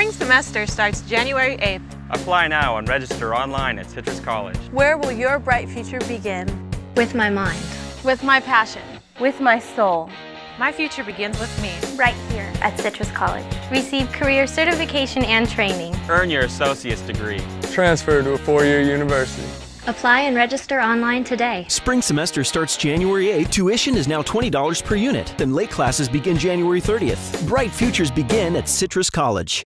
spring semester starts January 8th. Apply now and register online at Citrus College. Where will your bright future begin? With my mind. With my passion. With my soul. My future begins with me. Right here at Citrus College. Receive career certification and training. Earn your associate's degree. Transfer to a four-year university. Apply and register online today. Spring semester starts January 8th. Tuition is now $20 per unit. Then late classes begin January 30th. Bright futures begin at Citrus College.